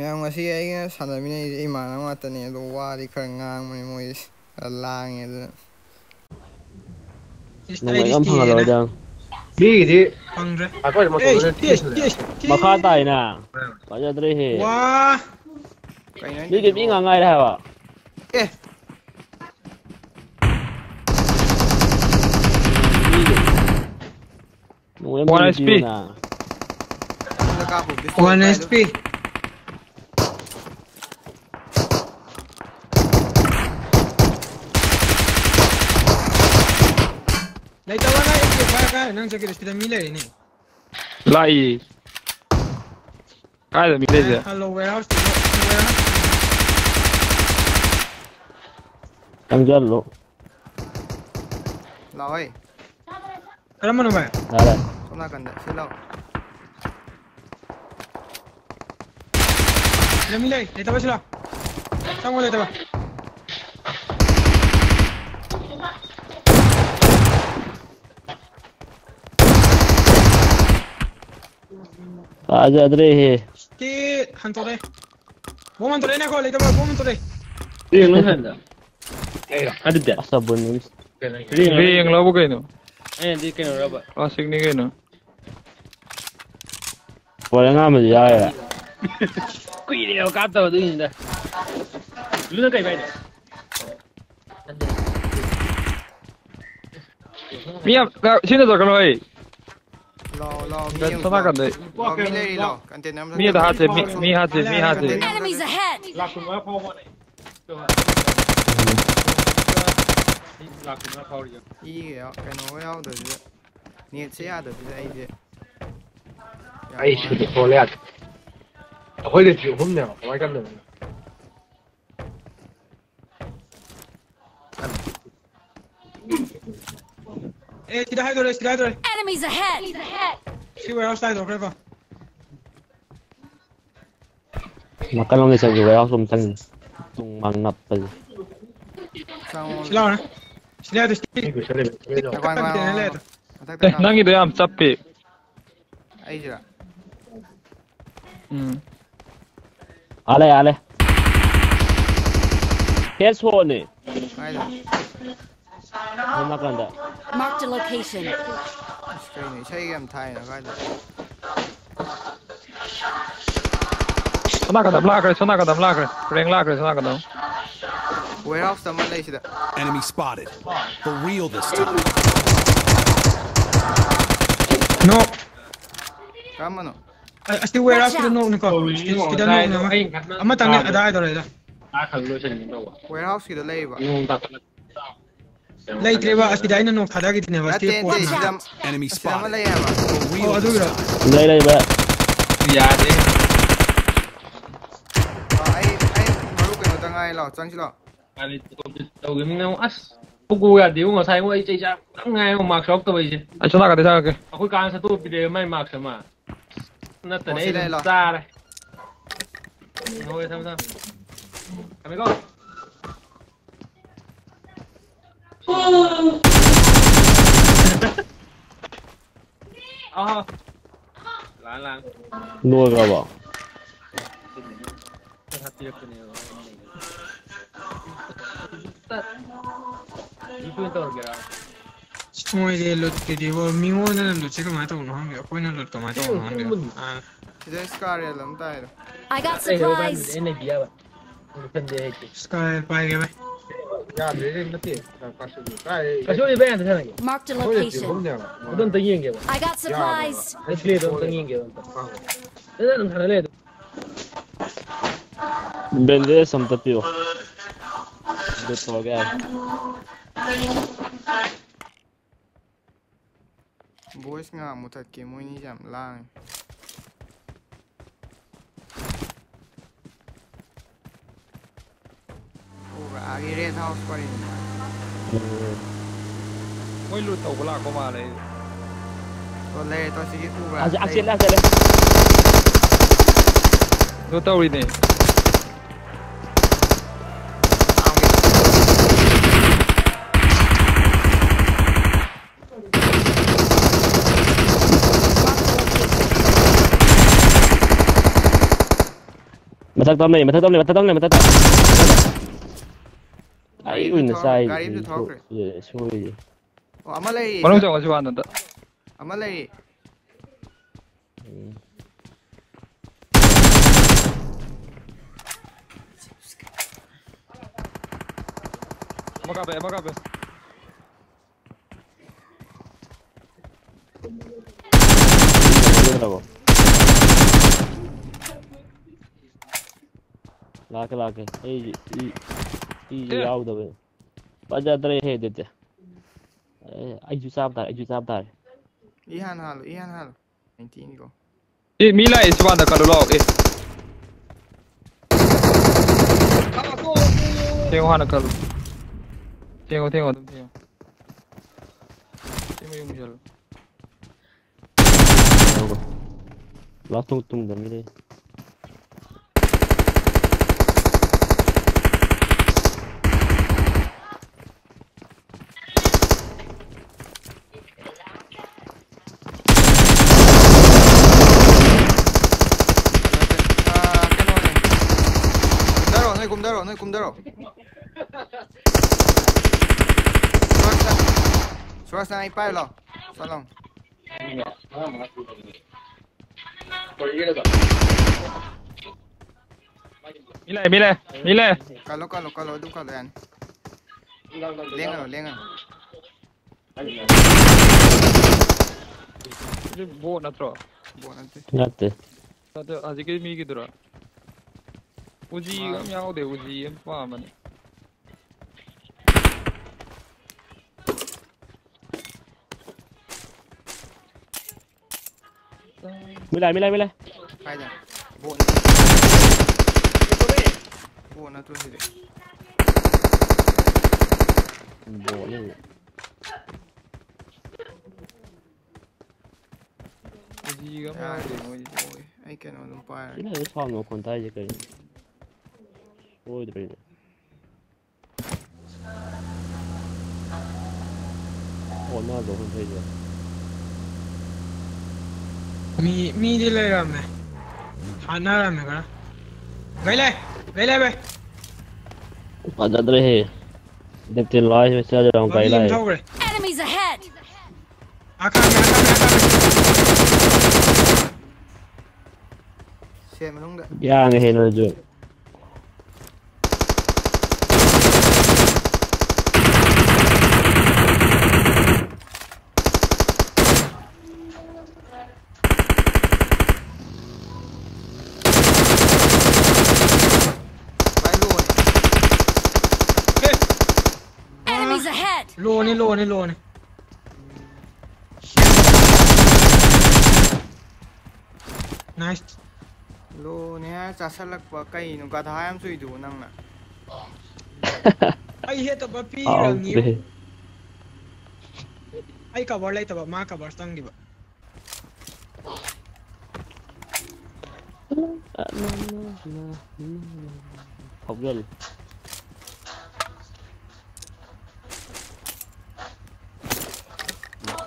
ꯃꯌꯥꯝ ꯉꯁꯤ ꯑꯩꯅ ꯁꯥꯟꯅꯃꯤꯟꯅꯩꯁꯦ ꯏꯃꯥꯟꯅꯕ ꯉꯥꯛꯇꯅꯦ ꯑꯗꯣ ꯋꯥꯗꯤ ꯈꯔ ꯉꯥꯡꯕꯅꯦ ꯃꯣꯏ ꯈꯔ ꯂꯥꯡꯉꯦ ꯑꯗꯨꯅ ꯅꯣꯡꯃꯩ ꯌꯥꯝ ꯐꯪꯍꯜꯂꯣꯏꯗ ꯃꯤꯒꯤꯗꯤ ꯐꯪꯗ꯭ꯔꯦ ꯑꯩꯈꯣꯏ ꯃꯇꯣꯝꯗ ꯃꯈꯥ ꯇꯥꯏꯅ ꯐꯖꯗ꯭ꯔꯦꯍꯦ ꯋꯥ ꯀꯩꯅꯣ ꯑꯩꯅ ꯃꯤꯒꯤ ꯃꯤ ꯉꯥꯡ ꯉꯥꯏꯔꯦ ꯍꯥꯏꯕ ꯑꯦ ꯅꯣꯡꯃꯩ One ꯑꯃ HP. ꯄꯤꯌꯨꯅ ꯂꯩꯇꯕ ꯅꯪ ꯑꯦꯝ ꯀꯥꯏ ꯀꯥꯏ ꯅꯪ ꯆꯠꯀꯦ ꯁꯤꯗ ꯃꯤ ꯂꯩꯔꯤꯅꯦ ꯂꯥꯛꯏ ꯀꯥꯏꯗ ꯃꯤ ꯂꯩꯁꯦ ꯍꯜꯂꯣ ꯋꯦꯌꯔꯍꯥꯎꯁ ꯋꯦꯌꯔꯍꯥꯎꯁ ꯆꯪꯖꯜꯂꯣ ꯂꯥꯛꯑꯣ ꯑꯩ ꯀꯔꯝꯕꯅꯣ ꯚꯥꯏ ꯌꯥꯔꯦ ꯁꯣꯝ ꯅꯥꯀꯟꯗ ꯁꯤ ꯂꯥꯛꯑꯣ ꯁꯤꯗ ꯃꯤ ꯂꯩ ꯂꯩꯇꯕ ꯁꯤ ꯂꯥꯛ ꯆꯪꯉꯣ ꯂꯩꯇꯕ Aja Andre. Ti hantu deh. Mau hantu deh nak kalau lagi mau Eh, ada dia. Asal bunyi. Ti yang labu. Eh, ti kau labu. Asik ni kau ini. Boleh ngam di jaya. Kui dia kata tu ini dah. Lu? Mia, siapa tu kau ini? 你的头发干的灭的还在灭的还在哈子。Enemies aheadlockingourfollowing 的你也亲的是 A 级。哎兄弟说了呀回来结婚了我干的哎其他还有个其他还 Enemies ahead! Enemies ahead! See where outside of river. Makan lang sa warehouse kung saan itong mga pala. Sila na. Sila na. Sila na. Eh, nangi do jam sappi. Ai jira. Mm. Ale, ale. Kes hone. Ayda. Mark the location. 스크린이 세 개면 다이 나가야 돼. Zo naar hem, lager, zo naar hem, lager. Ring lager, zo naar hem. Warehouse, dan maar deze. Enemy spotted. For real this time. No. Kamu no. Asti warehouse kita no niko. Kita no. Amat tangan ada ada Where else kita lay ba. ꯂꯩꯇ꯭ꯔꯦꯕ ꯑꯁꯤꯗ ꯑꯩꯅ ꯅꯣꯛ ꯊꯥꯗꯈꯤꯗꯨꯅꯦꯕ ꯅꯠꯇꯦ ꯁ꯭ꯇꯦꯞ ꯅꯠꯇꯦ ꯐꯣꯔꯅ ꯁꯤꯗ Enemy ꯁꯤꯗ ꯑꯃ spotted. ꯂꯩ ꯍꯥꯏꯕ For ꯑꯣ real this ꯑꯗꯨꯒꯤꯔꯣ time. ꯂꯩ ꯂꯩ ꯚꯥꯏ ꯌꯥꯗꯦ ꯑꯥ, ꯑꯩ ꯑꯩ ꯃꯔꯨ ꯀꯩꯅꯣꯇ ꯉꯥꯏ ꯂꯥꯛꯑꯣ ꯆꯪꯁꯤ ꯂꯥꯛꯑꯣ ꯇꯧꯈꯤꯕꯅꯤꯅ ꯑꯃꯨꯛ ꯑꯁ ꯐꯨꯒꯨ ꯌꯥꯗꯦꯕꯨ ꯉꯁꯥꯏ ꯑꯃꯨꯛ ꯑꯩ ꯆꯩ ꯆꯥ ꯌꯥꯝ ꯉꯥꯏ ꯃꯥꯛꯁ ꯌꯥꯎꯔꯛꯇꯕꯩꯁꯦ ꯑꯩ ꯁꯣꯝ ꯅꯥꯀꯟꯗ ꯆꯪꯉꯛꯀꯦ ꯑꯩꯈꯣꯏ ꯀꯥꯟꯅ ꯁꯠꯇꯣꯛ ꯄꯤꯔꯛꯑꯦ ꯃꯥꯏ ꯃꯥꯛꯁ ꯑꯃ ꯅꯠꯇꯅ ꯑꯣ, ꯑꯩ ꯁꯤ ꯂꯩ ꯑꯗꯨꯝ ꯂꯥꯎ. ꯆꯥꯔꯦ ꯍꯣꯏ ꯊꯝꯃꯦ ꯊꯝꯃꯦ ꯊꯝꯃꯦꯀꯣ Ờ Lan lan Nuôi vào Siccome lotto devo mi vuole lo c'è come tu non ho poi non lo tomato non ho Deve scarare l'antairo I got supplies Scarare il paio che vai Marked a location. I got supplies. I got supplies. Bende some tapio. Bit of a Boys nga mutat ki mo ni jam lang. Irene House qua đi Mỗi lụt tàu có là có mà đấy. Tôi lê, tôi sẽ giết khu À, xe lên, xe lên tàu đi này Mà thất tâm này, mà thất tâm này, mà thất tâm này, mà thất ꯑꯩ ꯑꯣꯏꯅ ꯆꯥꯏ ꯒꯥꯔꯤꯁꯨ ꯊꯧꯈ꯭ꯔꯦ. ꯁꯣꯏꯔꯤ ꯑꯣ ꯑꯃ ꯂꯩꯔꯤ ꯃꯅꯨꯡ ꯆꯪꯉꯁꯤ ꯋꯥꯗ ꯑꯃ ꯂꯩꯔꯤ ꯎꯝ. ꯑꯃ ꯀꯥꯞꯄꯦ ꯑꯃ ꯀꯥꯞꯄꯦ ꯌꯦꯡꯗ꯭ꯔꯕꯣ ꯂꯥꯛꯀꯦ ꯂꯥꯛꯀꯦ ꯑꯩ ꯏ ꯏꯁꯦ ꯑꯦ. ꯌꯥꯎꯗꯕꯩ ꯐꯖꯗ꯭ꯔꯦ ꯍꯦ ꯑꯗꯨꯗꯤ ꯑꯦ ꯑꯩꯁꯨ ꯆꯥꯕ ꯇꯥꯔꯦ ꯑꯩꯁꯨ ꯆꯥꯕ ꯇꯥꯔꯦ ꯏ ꯍꯥꯟꯅ ꯍꯥꯜꯂꯣ ꯏ ꯍꯥꯟꯅ ꯍꯥꯜꯂꯣ ꯅꯥꯏꯟꯇꯤꯟꯀꯣ ꯑꯦ ꯃꯤ ꯂꯥꯛꯑꯦ ꯁꯤꯋꯥꯟꯗ ꯀꯜꯂꯨ ꯂꯥꯛꯑꯣ ꯑꯦ ꯊꯦꯡꯉꯣ ꯍꯥꯟꯅ ꯀꯜꯂꯨ ꯊꯦꯡꯉꯣ ꯊꯦꯡꯉꯣ ꯑꯗꯨꯝ ꯊꯦꯡꯉꯣ ꯁꯤ ꯃꯌꯨꯝ ꯆꯠꯂꯨ ꯂꯥꯁ ꯇꯨꯡ ꯇꯨꯡꯗ ꯃꯤ ꯂꯩ 아, Selamünaleyküm Suara Suarsa ahí, lo, Salam. Mila, Mila, Mila. Kalau, kalau, kalau, duka kalau yan. Lengan, lengan. Bu, natro. boh nanti. Nanti. Nanti, azik mi gidiyor. Uzi, I'm out there, Uzi, I'm farming. Mila, mila, mila. Kaya. Bone. Bone, tu sih. Bone. Uzi, I'm out there, Uzi. I can't even buy. Siapa yang faham aku tanya kerja? Ôi trời ơi. Ой, блин. О, на должен зайдет. Mi, mi về rame. về rame ka. bắt gayle be. Padat rahe. Jab til mới mein chal raha hu gayle. Enemies ahead. Aaka me, aaka me, aaka không được. hunga. Yaang hai rồi. jo. Enemies ahead. Low on it, low on it, low on it. Nice. 로네 자살락 바까이 누가 다 함수 이두 낭나. 아이 해도 바피랑이. 아이 가벌 라이터 바 마카 벌상기 바. 법전.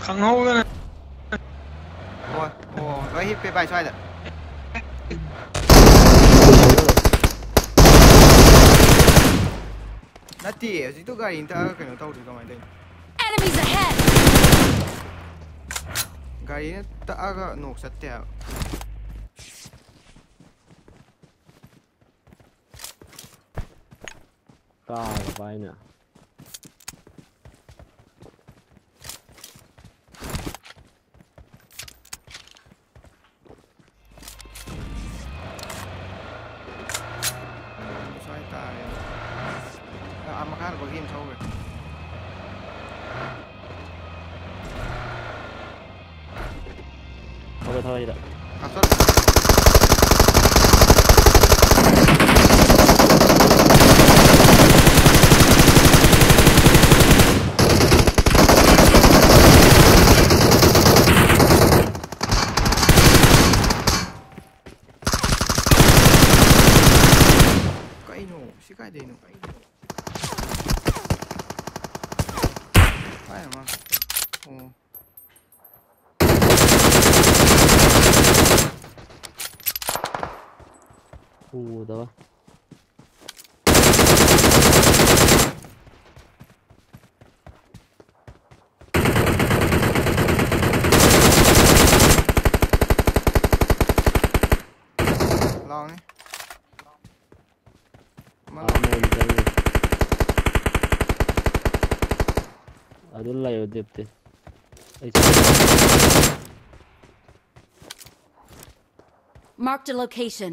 thằng hô ra này ôi ôi nó hit p bài xoay rồi Na T, ho sentito Garinta che non t'ho ucciso mai dentro. Enemies ahead! Garinta, aga, no, 7 euro. Dai, vai, no. れ叩いた。あそれいいの。でいいのかいいのはいあおう фу, давай. Long. ಅದೆಲ್ಲ ಯೋದ್ಯಪ್ತೆ Marked a location.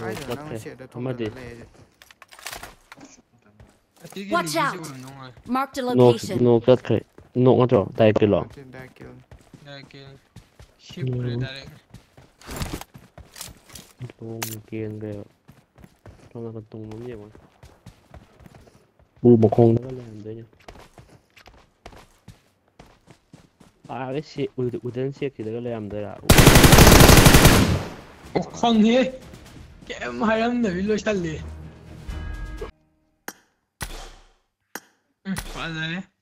아이들 나무시에다 돈을 내야지 Watch out! Mark the location. No, no, that's great. No, what's up? Die kill. Die kill. Die kill. Ship ừ. rồi direct. Tung kiên rồi. Trong là con tung lắm vậy mà. Bu một con nó làm đấy nha. À cái xe, ui, ui, đến xe thì nó làm đấy là. Ô, con gì? che maranda vi lo c'ha lì guarda eh